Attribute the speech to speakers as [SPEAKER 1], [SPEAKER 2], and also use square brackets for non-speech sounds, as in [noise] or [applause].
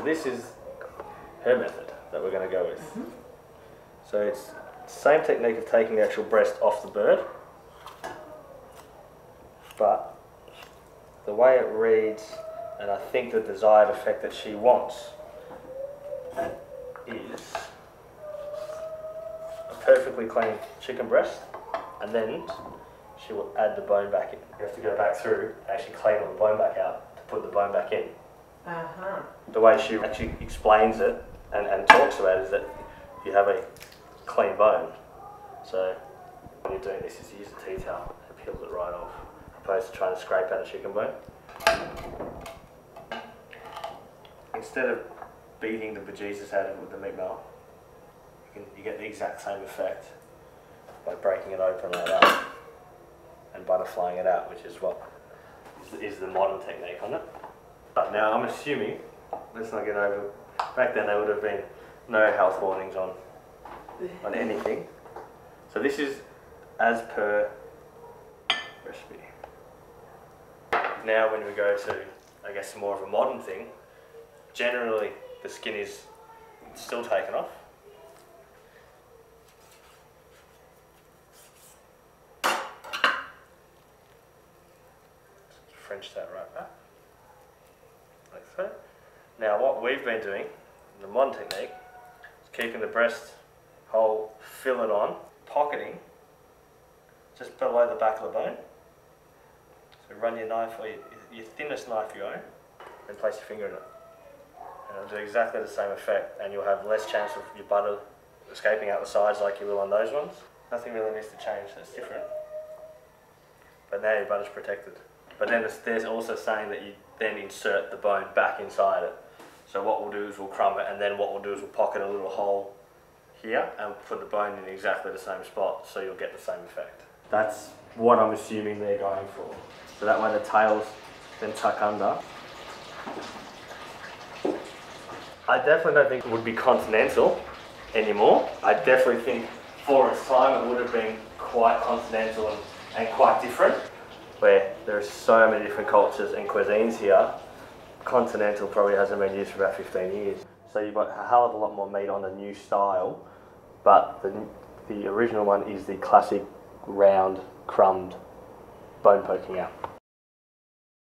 [SPEAKER 1] So this is her method that we're going to go with. Mm-hmm. So it's same technique of taking the actual breast off the bird, but the way it reads, and I think the desired effect that she wants, is a perfectly clean chicken breast, and then she will add the bone back in. You have to go back through, actually clean all the bone back out to put the bone back in.
[SPEAKER 2] Uh huh.
[SPEAKER 1] The way she actually explains it and, and talks about it is that you have a clean bone. So when you're doing this is you use a tea towel and peels it right off, opposed to trying to scrape out a chicken bone. Instead of beating the bejesus out of it with the meat mallet, you, can, you get the exact same effect by breaking it open like that and butterflying it out, which is what is, is the modern technique on it. But now I'm assuming, let's not get over, back then there would have been no health warnings on, on [laughs] anything. So this is as per recipe. Now when we go to, I guess, more of a modern thing, generally the skin is still taken off. French that right back. Now what we've been doing, the modern technique, is keeping the breast whole, fill it on, pocketing just below the back of the bone. So run your knife or your, your thinnest knife you own, and place your finger in it. And it'll do exactly the same effect and you'll have less chance of your butter escaping out the sides like you will on those ones. Nothing really needs to change, that's different. But now your butter's protected. But then there's also saying that you then insert the bone back inside it. So what we'll do is we'll crumb it and then what we'll do is we'll pocket a little hole here and put the bone in exactly the same spot so you'll get the same effect. That's what I'm assuming they're going for. So that way the tails then tuck under. I definitely don't think it would be continental anymore. I definitely think for its time it would have been quite continental and, and quite different where there are so many different cultures and cuisines here. Continental probably hasn't been used for about 15 years. So you've got a hell of a lot more meat on the new style, but the, the original one is the classic round, crumbed, bone poking out.